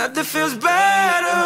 Nothing feels better.